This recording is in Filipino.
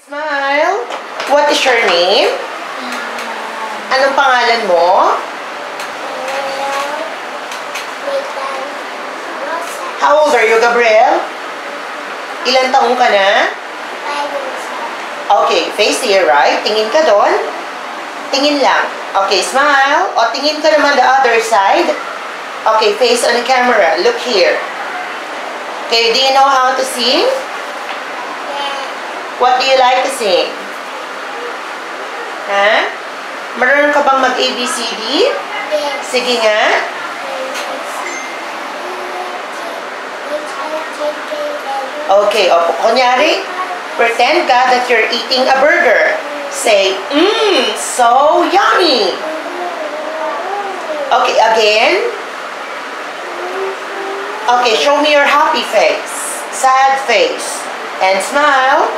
Smile. What is your name? Anong pangalan mo? How old are you, Gabriel? Ilan taong ka na? Okay, face here, right? Tingin ka doon. Tingin lang. Okay, smile. O, tingin ka naman the other side. Okay, face on the camera. Look here. Okay, do you know how to sing? What do you like to sing? Ha? Marunong ka bang mag-ABCD? Sige nga. Okay, o, kunyari, pretend ka that you're eating a burger. Say, mmm, so yummy. Okay, again. Okay, show me your happy face. Sad face. And smile.